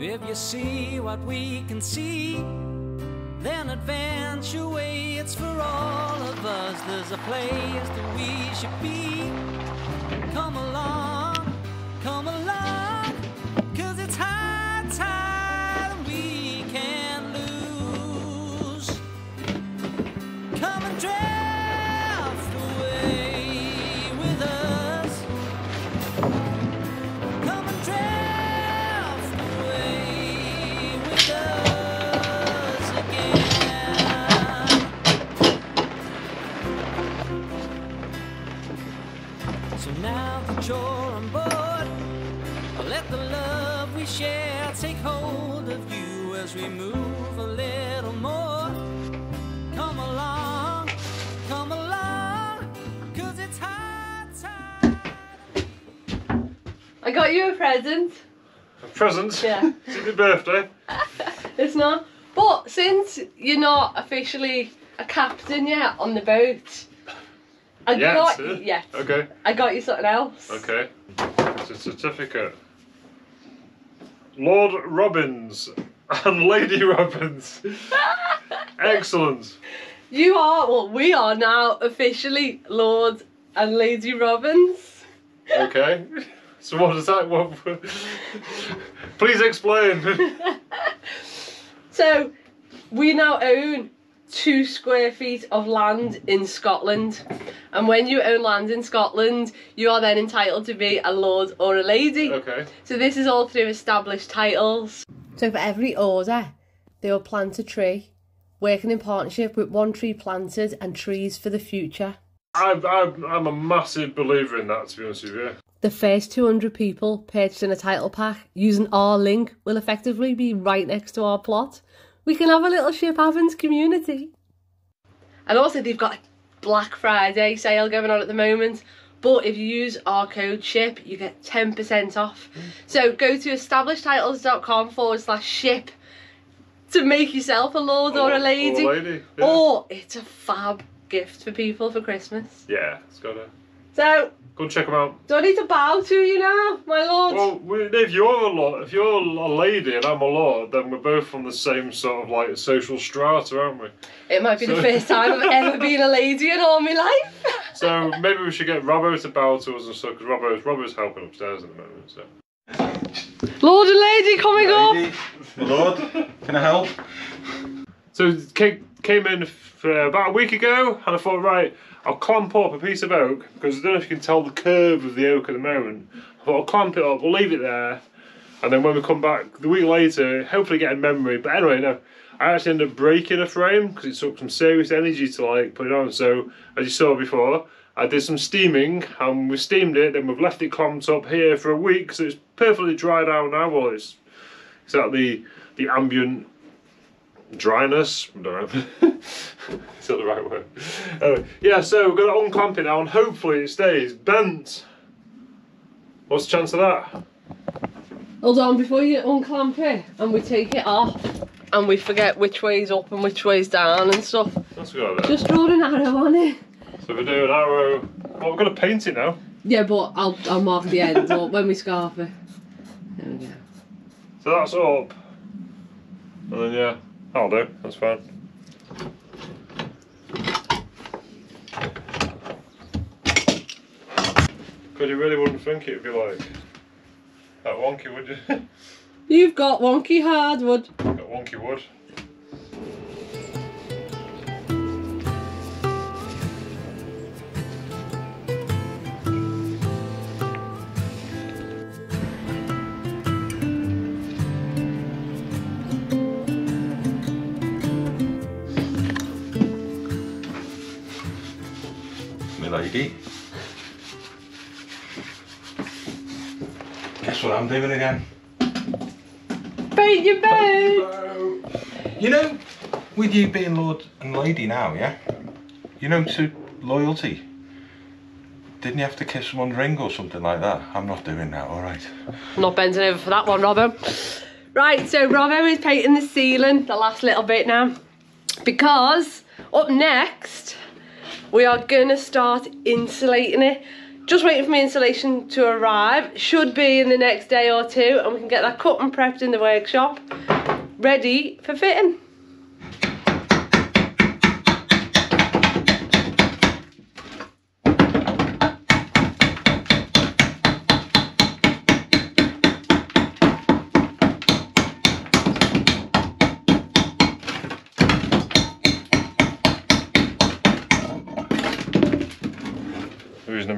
If you see what we can see, then advance your way. It's for all of us. There's a place that we should be. Come along, now on board, let the love we share take hold of you as we move a little more. Come along, come along, cause it's high time. I got you a present. A present? Yeah. Is it your birthday? It's not. But since you're not officially a captain yet on the boat, I Yet, got eh? yes. Okay, I got you something else. okay. It's a certificate. Lord Robbins and Lady Robbins. Excellent. You are well, we are now officially Lord and Lady Robbins. Okay. So what does that what for? Please explain. So we now own two square feet of land in Scotland. And when you own land in Scotland, you are then entitled to be a lord or a lady. Okay. So this is all through established titles. So for every order, they will plant a tree, working in partnership with One Tree Planted and Trees for the Future. I'm, I'm, I'm a massive believer in that, to be honest with you. The first 200 people purchasing a title pack using our link will effectively be right next to our plot. We can have a little Ship Happens community. And also, they've got a Black Friday sale going on at the moment. But if you use our code SHIP, you get 10% off. Mm. So go to establishedtitles.com forward slash SHIP to make yourself a lord or, a lady. Or lady. Yeah. Or it's a fab gift for people for Christmas. yeah, it's got to. So, Go and check them out. do I need to bow to you now, my lord? Well, we- if you're a lord, if you're a lady and I'm a lord, then we're both from the same sort of like social strata, aren't we? It might be the first time I've ever been a lady in all my life. So maybe we should get Robbo to bow to us and stuff, because Robbo's Robbo's helping upstairs at the moment. So. Lord and lady coming up. Lady, my lord, can I help? So came came in for about a week ago, and I thought, right, I'll clamp up a piece of oak because I don't know if you can tell the curve of the oak at the moment. but I'll clamp it up, we'll leave it there, and then when we come back the week later, hopefully get a memory. But anyway, no, I actually ended up breaking a frame because it took some serious energy to like put it on. So as you saw before. I did some steaming and we steamed it, then we've left it clamped up here for a week, so it's perfectly dried out now. Well, it's, it's at the, the ambient dryness. I don't know. Is that the right word? Anyway, yeah, so we're going to unclamp it now and hopefully it stays bent. What's the chance of that? Hold on, before you unclamp it and we take it off and we forget which way's up and which way's down and stuff, Let's go just draw an arrow on it. So we do an arrow. Well, we're going to paint it now. Yeah, but I'll, I'll mark the ends up when we scarf it. There we go. So that's up. And then, yeah, that'll do. That's fine. Because you really wouldn't think it'd be like that wonky, would you? You've got wonky hardwood. Got wonky wood. I'm doing again? Paint your boat. You know, with you being Lord and Lady now, yeah? You know, to loyalty. Didn't you have to kiss someone's ring or something like that? I'm not doing that, alright. Not bending over for that one, Robbo. Right, so Robbo is painting the ceiling, the last little bit now. Because up next, we are gonna start insulating it. Just waiting for my installation to arrive. Should be in the next day or two, and we can get that cut and prepped in the workshop, ready for fitting.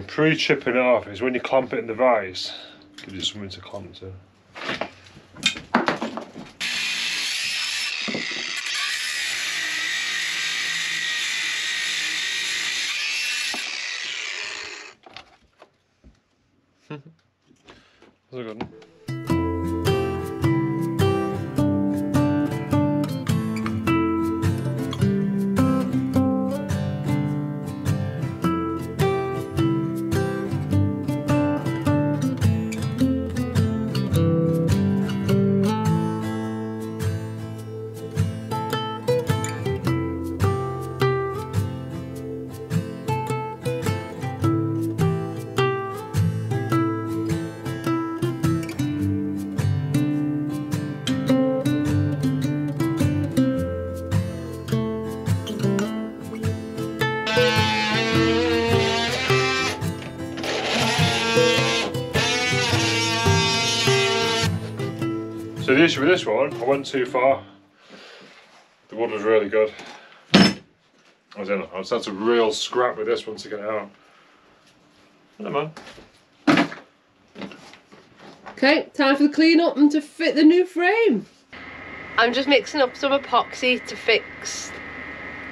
Pre-chipping it off is when you clamp it in the vise, gives you something to clamp to. Issue with this one, I went too far. The wood was really good. I was in, I was had to real scrap with this one to get it out. Never mind. Okay, time for the clean up and to fit the new frame. I'm just mixing up some epoxy to fix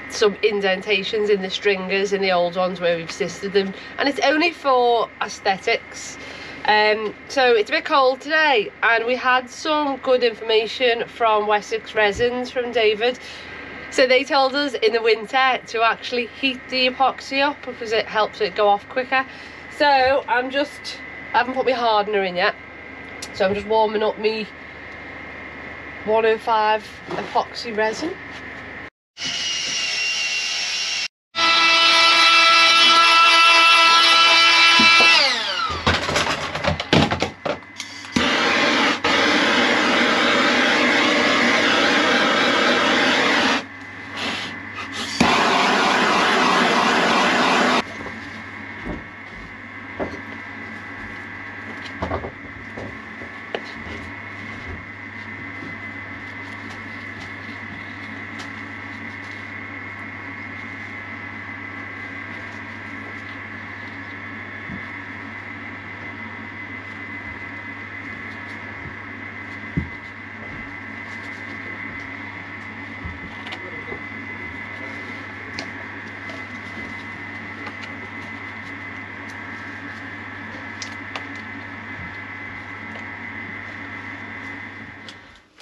some indentations in the stringers in the old ones where we've sisted them and it's only for aesthetics um, so it's a bit cold today and we had some good information from Wessex Resins from David. So they told us in the winter to actually heat the epoxy up because it helps it go off quicker. So I'm just I haven't put my hardener in yet. So I'm just warming up me 105 epoxy resin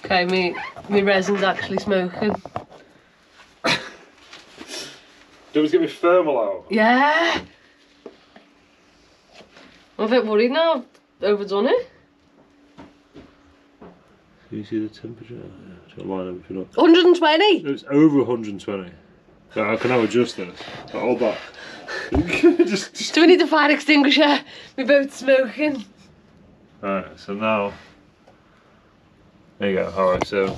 Okay, me, me resin's actually smoking. Do we get me thermal out? Yeah. I'm a bit worried now. I've overdone it. Can you see the temperature? Yeah, try to line everything up. 120. It's over 120. Yeah, I can now adjust this. Like, Hold back. just, just. Do we need a fire extinguisher? We're both smoking. Alright, so now. There you go. Alright, so.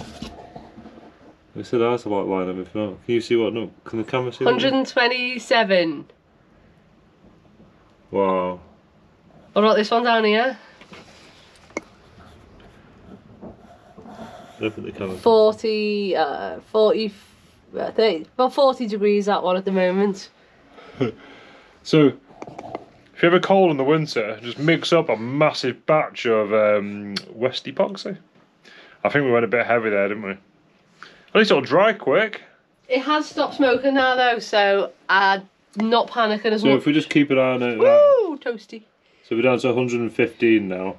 I said had to like line up. Can you see what? No, can the camera see? what- 127. Wow. I'll write this one down here. Look at the camera. 40, uh, 40, uh, 30, about 40 degrees that one at the moment. So, if you have a cold in the winter, just mix up a massive batch of um, West Epoxy. I think we went a bit heavy there, didn't we? At least it'll dry quick. It has stopped smoking now though, so I'm not panicking as So much. if we just keep it on it, now. Woo, toasty. so we're down to 115 now.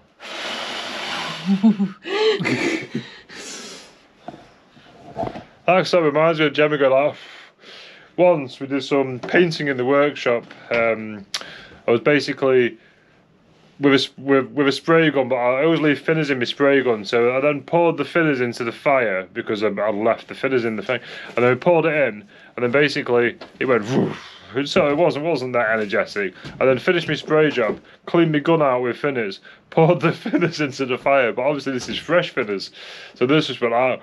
Actually, that reminds me of Gemma going off. Once we did some painting in the workshop. Um, I was basically with a, with, with a spray gun, but I always leave thinners in my spray gun. So I then poured the thinners into the fire because I, I left the thinners in the thing, and then we poured it in, and then basically it went. Woof, so it wasn't wasn't that energetic. I then finished my spray job, cleaned my gun out with thinners, poured the thinners into the fire. But obviously this is fresh thinners, so this just went out.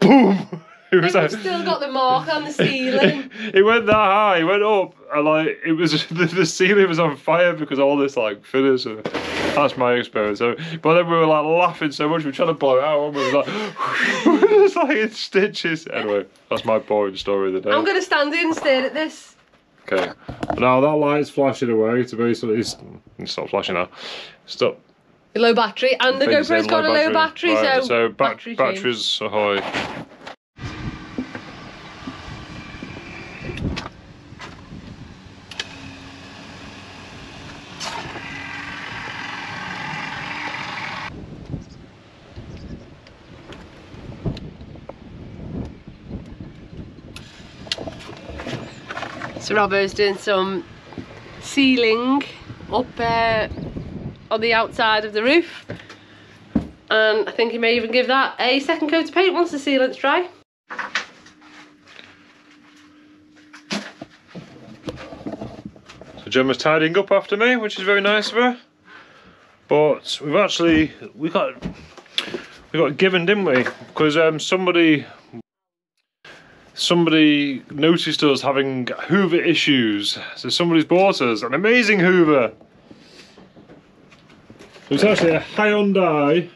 Boom! It was We've like, still got the mark on the ceiling. it went that high. It went up, and like it was the, the ceiling was on fire because all this like thinners. And that's my experience. So, but then we were like laughing so much, we were trying to blow it out. And we was like, it was like in stitches. Anyway, that's my boring story of the day. I'm going to stand here and stare at this. Okay. Now that light's flashing away to basically it's, stop flashing now. Stop. Low battery, and the GoPro's got a low battery, Right, so, so battery change. batteries ahoy. Robbo's doing some ceiling up uh, on the outside of the roof. And I think he may even give that a second coat of paint once the sealant's dry. So Gemma's tidying up after me, which is very nice of her. But we've actually we got we got given, didn't we? Because um, somebody somebody noticed us having Hoover issues. So somebody's bought us an amazing Hoover. It's actually a Hyundai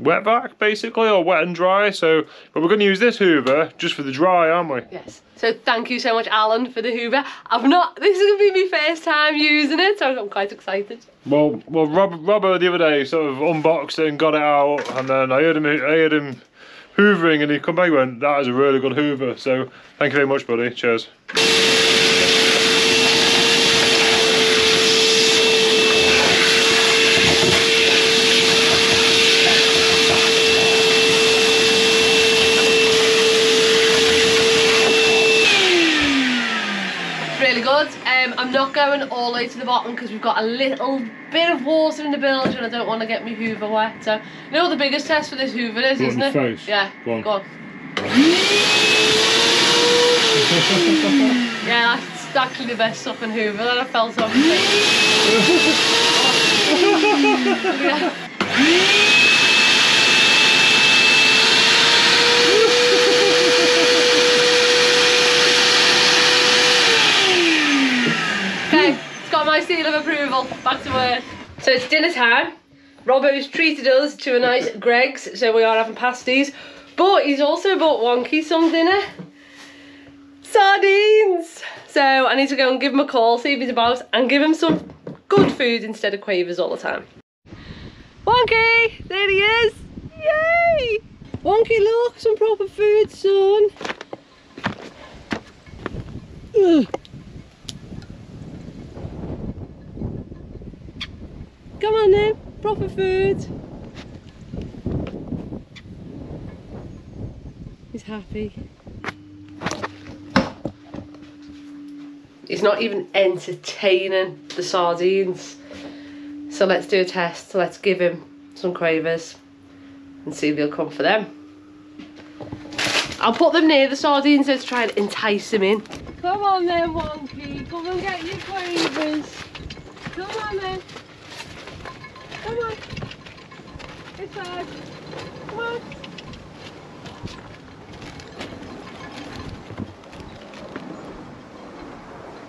wet vac basically, or wet and dry. So, but we're going to use this Hoover just for the dry, aren't we? Yes. So thank you so much, Alan, for the Hoover. I've not. This is gonna be my first time using it, so I'm quite excited. Well, well, Rob, the other day sort of unboxed it and got it out, and then I heard him, I heard him hoovering, and he come back and went, "That is a really good Hoover." So, thank you very much, buddy. Cheers. It's really good. Um, I'm not going all the way to the bottom because we've got a little bit of water in the bilge and I don't want to get my Hoover wet. So, you know what the biggest test for this Hoover is, isn't it? face. Yeah. Go on. Go on. yeah, that's actually the best stuff in Hoover that I've felt on my face. yeah. Okay, it's got my seal of approval. Back to work. So it's dinner time. Robbo's treated us to a nice Greggs, so we are having pasties. But he's also bought Wonky some dinner. Sardines! So I need to go and give him a call, see if he's about, and give him some good food instead of quavers all the time. Wonky! There he is! Yay! Wonky, look, some proper food, son. Ugh. Come on then, proper food. He's happy. He's not even entertaining the sardines. So let's do a test. Let's give him some quavers and see if he'll come for them. I'll put them near the sardines so to try and entice him in. Come on then, Wonky. Come and get your quavers. Come on then. Come on. This side. Come on.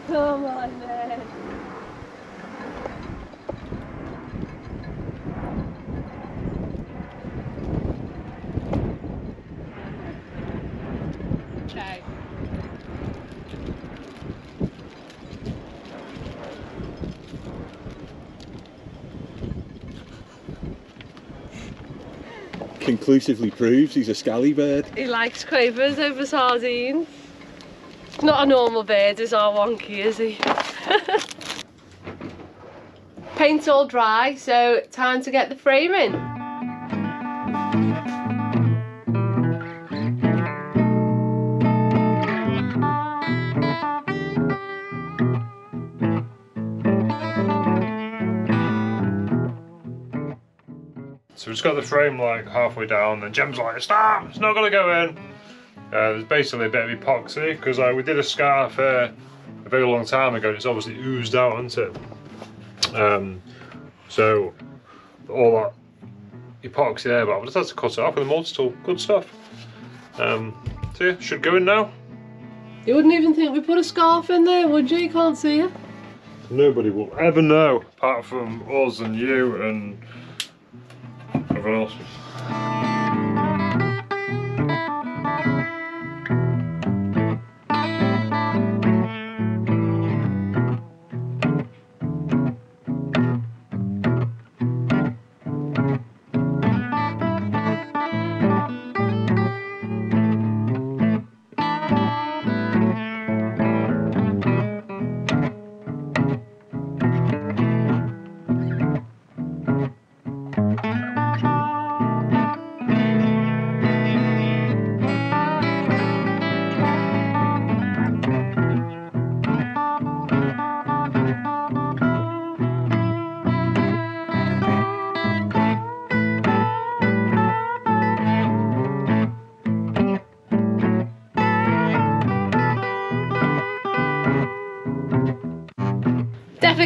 Come on then. Okay. Conclusively proves he's a scally bird. He likes quavers over sardines. Not a normal bird, is our wonky, is he? Paint's all dry, so time to get the frame in. So we've got the frame like halfway down, and Jem's like, "Stop! It's not gonna go in." Uh, there's basically a bit of epoxy because like we did a scarf uh, a very long time ago. and It's obviously oozed out, hasn't it? Um, so all that epoxy there, but I've just had to cut it off with a multi-tool. Good stuff. Um, so yeah, should go in now. You wouldn't even think we put a scarf in there, would you? You can't see it. Nobody will ever know, apart from us and you and everyone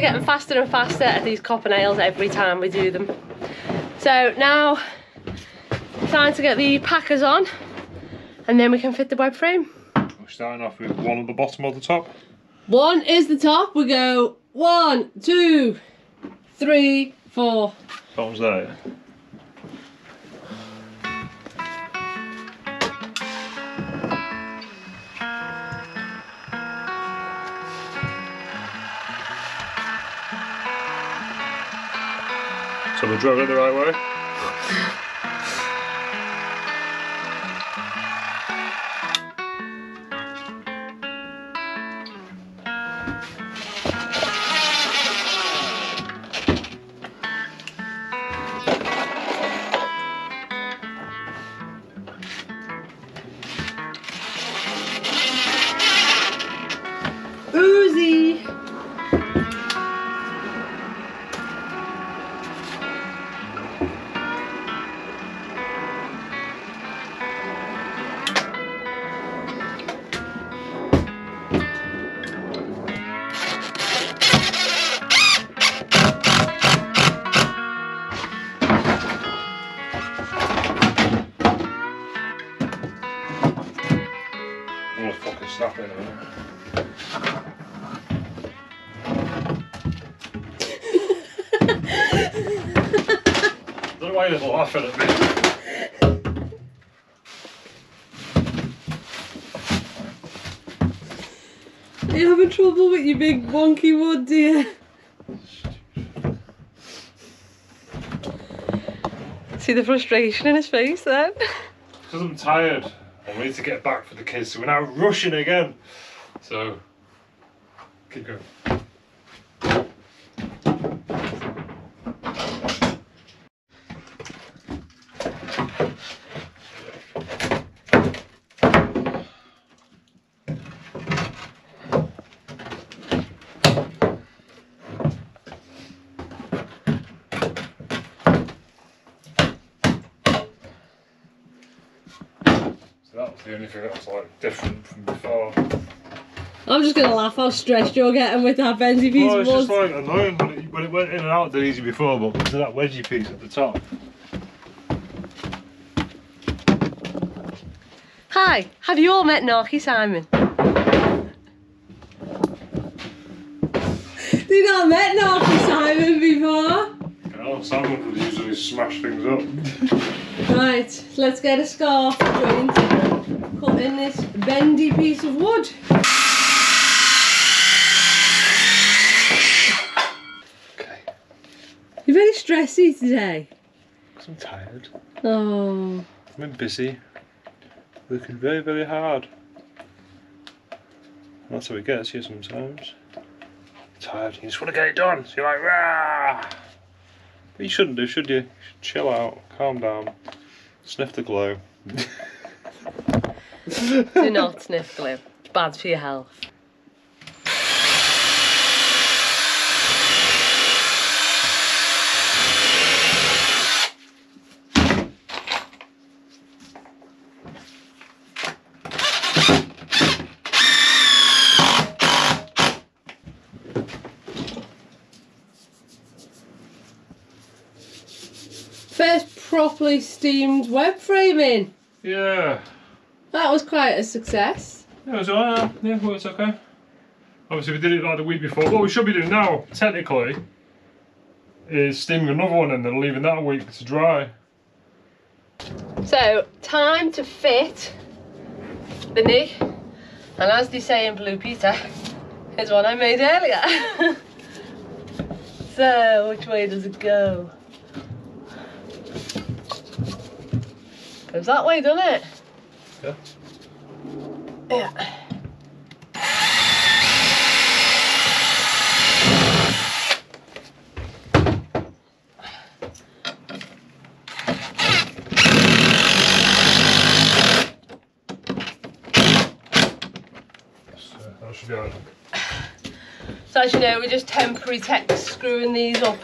getting faster and faster at these copper nails every time we do them. So now, time to get the packers on and then we can fit the web frame. We're starting off with one at the bottom of the top. One is the top, we go one, two, three, four. That one's there. So we drove it the right way. Why you're laughing. Are you having trouble with your big wonky wood, dear? See the frustration in his face then? Because I'm tired. and we need to get back for the kids, so we're now rushing again. So, keep going. So that was the only thing that was like different from before. I'm just gonna laugh how stressed you're getting with that bendy piece Well, of it's just like annoying when it, when it went in and out dead easy before, but to that wedgie piece at the top. Hi, have you all met Narky Simon? Did I met Narky Simon before? You know, Simon would usually smash things up. Right, let's get a scarf joint, cut in this bendy piece of wood. Okay. You're very stressy today. Because I'm tired. Oh, I've been busy. Working very, very hard. That's how it gets here sometimes. Tired, you just want to get it done. So you're like, rah! But you shouldn't do, should you? You should chill out, calm down, sniff the glow. Do not sniff glue. It's bad for your health. First properly steamed web framing. Yeah. That was quite a success. Yeah, it was alright. Yeah, well, it's okay. Obviously, we did it like the week before. What we should be doing now, technically, is steaming another one and then leaving that a week to dry. So, time to fit the knee. And as they say in Blue Peter, here's one I made earlier. so, which way does it go? Goes that way, doesn't it? Yeah. Yeah. So. So as you know, we're just temporary tek screwing these up.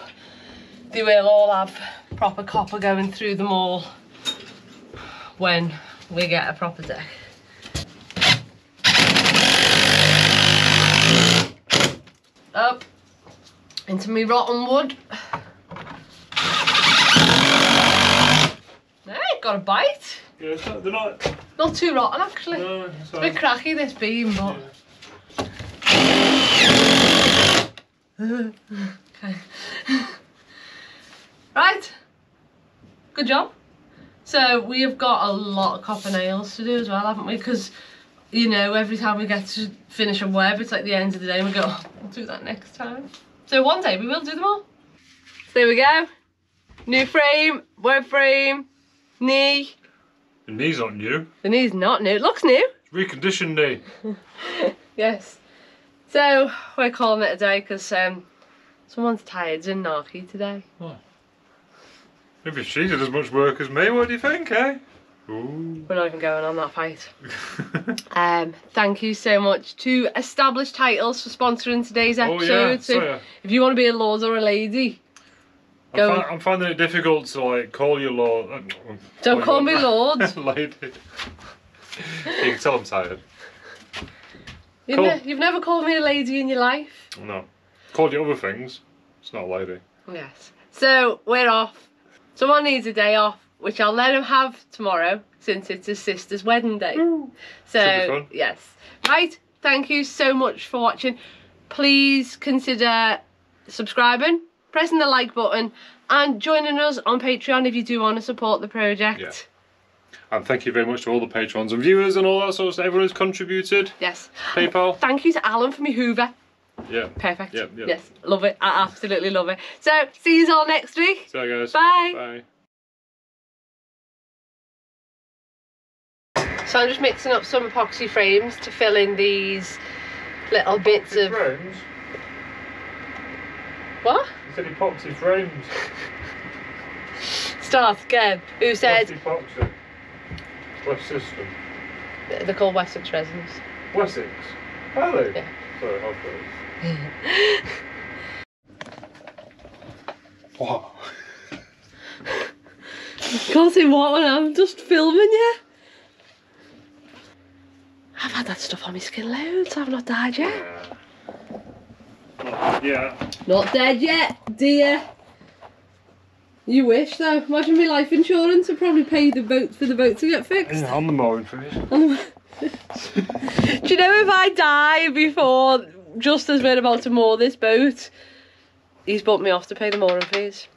They will all have proper copper going through them all when we get a proper deck. Up into me rotten wood. Hey, got a bite. Yeah, not, they're not. Not too rotten actually. No, it's a bit cracky this beam, but. okay. right. Good job. So we have got a lot of copper nails to do as well, haven't we? Because you know, every time we get to finish a web, it's like the end of the day and we go, oh, we'll do that next time. So one day we will do them all. So there we go. New frame, web frame, knee. The knee's not new. The knee's not new. It looks new. Reconditioned knee. Yes. So we're calling it a day because um, someone's tired and narky today. Maybe she did as much work as me. What do you think, eh? Ooh. We're not even going on that fight. Um, thank you so much to Established Titles for sponsoring today's Oh, episode. yeah, so so, yeah. if you want to be a lord or a lady, I'm, Go. fi- I'm finding it difficult to like call you Lord. uh, don't call me lord. Lady. you can tell I'm tired. You've, Cool. ne- you've never called me a lady in your life. No. Called you other things. It's not a lady. Yes. So we're off. Someone needs a day off, which I'll let him have tomorrow since it's his sister's wedding day. Should So yes. Right. Thank you so much for watching. Please consider subscribing, pressing the like button, and joining us on Patreon if you do want to support the project. Yeah. And thank you very much to all the patrons and viewers and all that sort of stuff. Everyone who's contributed. Yes. PayPal. Thank you to Alan for me Hoover. Yeah. Perfect. Yep, yep. Yes. Love it. I absolutely love it. So see you all next week. So guys. Bye. Bye. So I'm just mixing up some epoxy frames to fill in these little bits of frames. what? You said epoxy frames. Start again. Who said What's epoxy? West system. they're called Wessex resins? Wessex. Are they? Yeah. Sorry, I'll go. What? Can't say what when I'm just filming you. I've had that stuff on my skin loads. I've not died yet. Yeah. Not dead yet, dear. You wish though. Imagine my life insurance would probably pay the boat for the boat to get fixed. Yeah, on the mowing phase. Do you know if I die before, just as we're about to moor this boat, he's bumped me off to pay the mooring fees.